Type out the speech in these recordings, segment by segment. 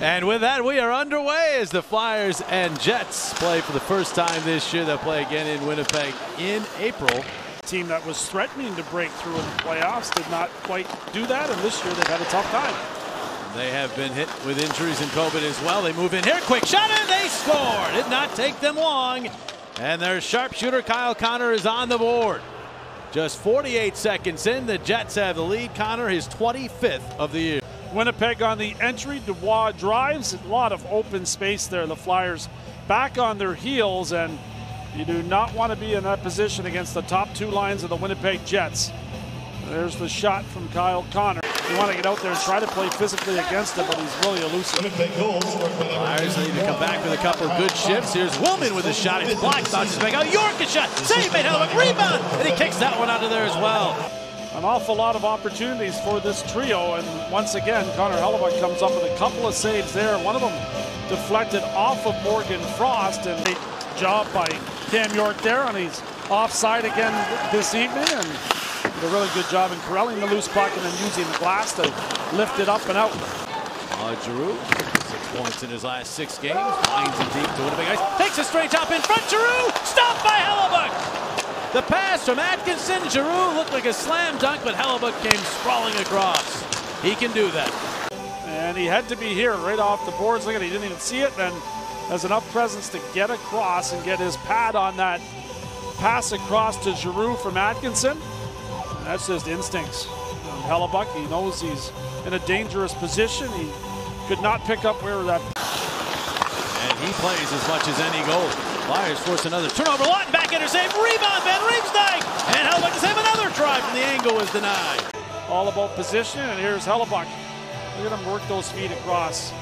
And with that, we are underway as the Flyers and Jets play for the first time this year. They'll play again in Winnipeg in April. Team that was threatening to break through in the playoffs did not quite do that, and this year they've had a tough time. They have been hit with injuries and COVID as well. They move in here, quick shot, and they score. Did not take them long. And their sharpshooter Kyle Connor is on the board. Just 48 seconds in, the Jets have the lead. Connor, his 25th of the year. Winnipeg on the entry. Dubois drives. A lot of open space there. The Flyers back on their heels, and you do not want to be in that position against the top two lines of the Winnipeg Jets. There's the shot from Kyle Connor. You want to get out there and try to play physically against him, but he's really elusive. Flyers need to come back with a couple of good shifts. Here's Willman with a shot. It's blocked. Bounces back out. York a shot. Save made hell of a rebound. And he kicks that one out of there as well. An awful lot of opportunities for this trio, and once again, Connor Hellebuyck comes up with a couple of saves there. One of them deflected off of Morgan Frost, and a job by Cam York there, and he's offside again this evening, and did a really good job in corralling the loose puck and then using the glass to lift it up and out. Uh, Giroux, six points in his last six games, winds it deep to Winnipeg Ice, takes a straight top in front, Giroux, stopped by Hellebuyck! The pass from Atkinson. Giroux looked like a slam dunk, but Hellebuyck came sprawling across. He can do that. And he had to be here right off the boards. Look at it, he didn't even see it. Then has enough presence to get across and get his pad on that pass across to Giroux from Atkinson. And that's just instincts. And Hellebuyck, he knows he's in a dangerous position. He could not pick up where that. And he plays as much as any goal. Flyers force another turnover. Laughton backhander save. Rebound. Van Riemsdyk. And Hellebuyck to save another try from the angle was denied. All about position. And here's Hellebuyck. Look at him work those feet across.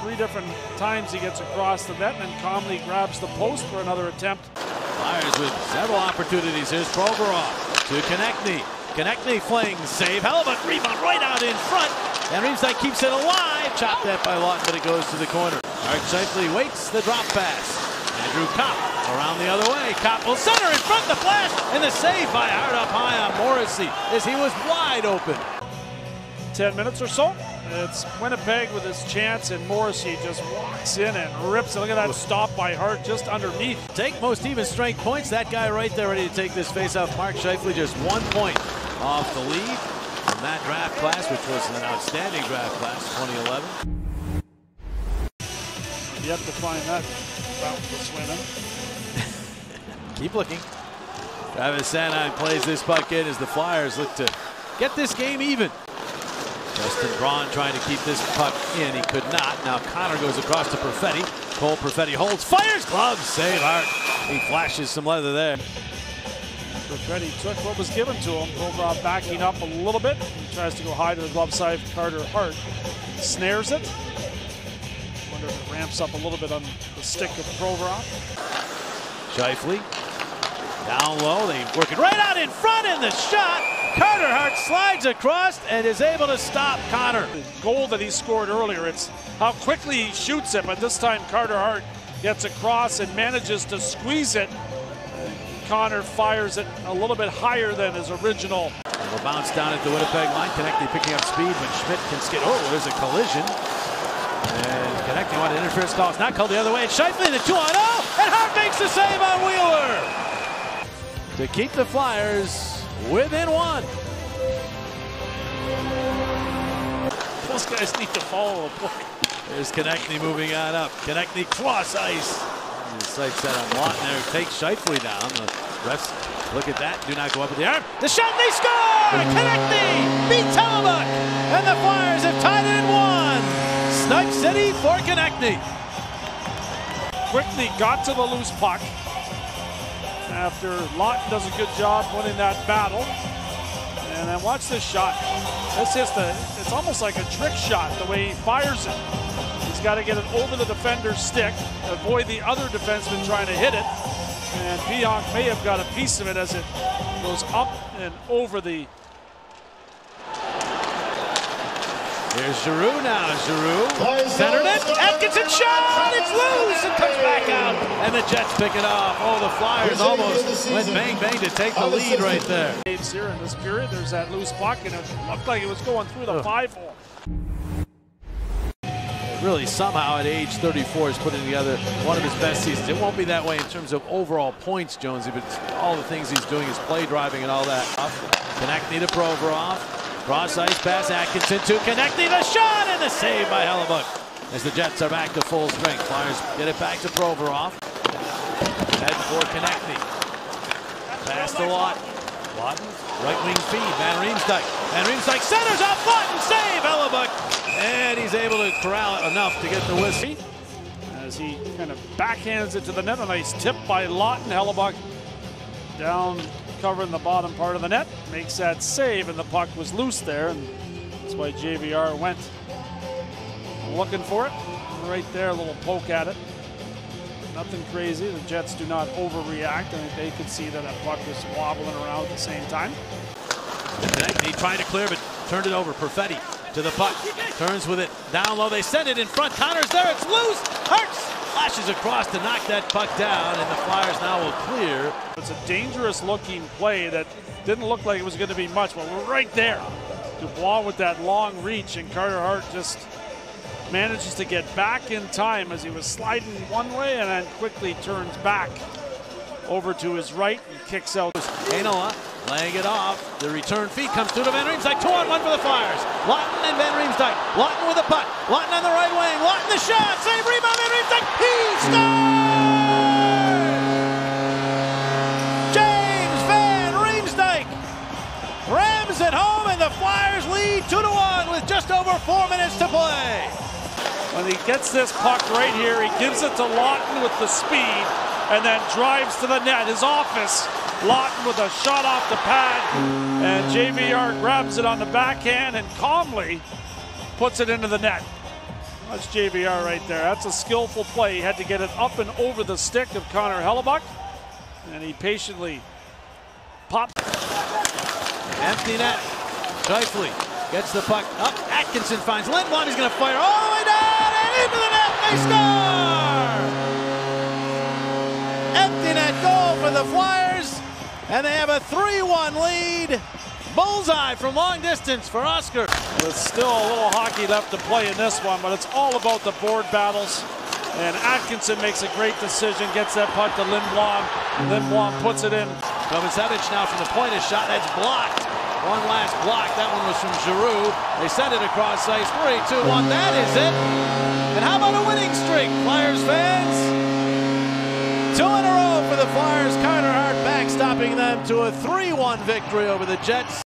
Three different times he gets across the net and then calmly grabs the post for another attempt. Flyers with several opportunities. Here's Provorov to Konecny. Konecny flings. Save. Hellebuyck rebound right out in front. And Riemsdyk keeps it alive. Chopped that by Laughton, but it goes to the corner. Art Scheifele waits the drop pass. Andrew Copp around the other way. Copp will center in front of the blast and the save by Hart up high on Morrissey as he was wide open. 10 minutes or so. It's Winnipeg with his chance, and Morrissey just walks in and rips it. Look at that stop by Hart just underneath. Take most even strength points. That guy right there ready to take this face off. Mark Scheifele just one point off the lead from that draft class, which was an outstanding draft class, 2011. Yet to find that fountain to swim in. Keep looking. Travis Sanheim plays this puck in as the Flyers look to get this game even. Justin Braun trying to keep this puck in. He could not. Now Connor goes across to Perfetti. Cole Perfetti holds, fires, gloves, save Hart. He flashes some leather there. Perfetti took what was given to him. Provorov backing up a little bit. He tries to go high to the glove side. of Carter Hart snares it. Ramps up a little bit on the stick of Provorov. Scheifele down low. They work it right out in front in the shot. Carter Hart slides across and is able to stop Connor. The goal that he scored earlier, it's how quickly he shoots it, but this time Carter Hart gets across and manages to squeeze it. Connor fires it a little bit higher than his original. It'll bounce down at the Winnipeg line. Konecny picking up speed, when Schmidt can skid. Oh, there's a collision. And Konecny interference call. It's not called the other way. It's Scheifele the 2 on 0, and Hart makes the save on Wheeler to keep the Flyers within one. Those guys need to follow oh, the play. There's Konecny moving on up. Konecny cross ice. The sight set on Laughton there. Takes Scheifele down. The refs look at that. Do not go up with the arm. The shot and they score! Konecny beats Hellebuyck. And the Flyers have tied it in one. Snipe City for Konecny. Quickly got to the loose puck after Laughton does a good job winning that battle. And then watch this shot. It's just a, it's almost like a trick shot the way he fires it. He's got to get it over the defender's stick, avoid the other defenseman trying to hit it. And Pionk may have got a piece of it as it goes up and over the Here's Giroux now. Giroux centered it. Atkinson shot. It's loose and comes back out. And the Jets pick it off. Oh, the Flyers almost went bang bang to take the lead right there. Here in this period, there's that loose puck, and it looked like it was going through the five hole. really somehow at age 34 is putting together one of his best seasons. It won't be that way in terms of overall points, Jonesy, but all the things he's doing, his play driving and all that. Konecny to Provorov. Cross ice pass Atkinson to Konecny. The shot and the save by Hellebuyck. As the Jets are back to full strength. Flyers get it back to Provorov. Head for Konecny. Pass to Laughton. Laughton, right wing feed. Van Riemsdyk. Van Riemsdyk centers off Laughton. Save Hellebuyck. And he's able to corral it enough to get the whistle. As he kind of backhands it to the net. A nice tip by Laughton. Hellebuyck down covering the bottom part of the net. Makes that save, and the puck was loose there. And that's why JVR went looking for it. Right there, a little poke at it. Nothing crazy. The Jets do not overreact. I think they could see that that puck was wobbling around at the same time. He tried to clear, but turned it over. Perfetti to the puck. Turns with it down low. They send it in front. Connor's there. It's loose. Hurts. Flashes across to knock that puck down, and the Flyers now will clear. It's a dangerous looking play that didn't look like it was going to be much, but we're right there. Dubois with that long reach, and Carter Hart just manages to get back in time as he was sliding one way and then quickly turns back over to his right and kicks out. Heinola laying it off. The return feed comes through to Van Riemsdyk. Two on one for the Flyers. Laughton and Van Riemsdyk. Laughton with a puck. Laughton on the right wing. Laughton the shot. Save rebound. Van Riemsdyk. He scores! 2 to 1 with just over four minutes to play. When he gets this puck right here, he gives it to Laughton with the speed and then drives to the net. His office, Laughton with a shot off the pad, and JVR grabs it on the backhand and calmly puts it into the net. That's JVR right there. That's a skillful play. He had to get it up and over the stick of Connor Hellebuyck, and he patiently popped Empty net. Nicely gets the puck up. Atkinson finds Lindblom. He's going to fire all the way down and into the net. They score! Empty net goal for the Flyers, and they have a 3-1 lead. Bullseye from long distance for Oscar. There's still a little hockey left to play in this one, but it's all about the board battles. And Atkinson makes a great decision, gets that puck to Lindblom. Lindblom puts it in. Kovacevic now from the point, his shot, that's blocked. One last block, that one was from Giroux. They send it across ice, 3, 2, 1, that is it. And how about a winning streak, Flyers fans? Two in a row for the Flyers. Carter Hart backstopping them to a 3-1 victory over the Jets.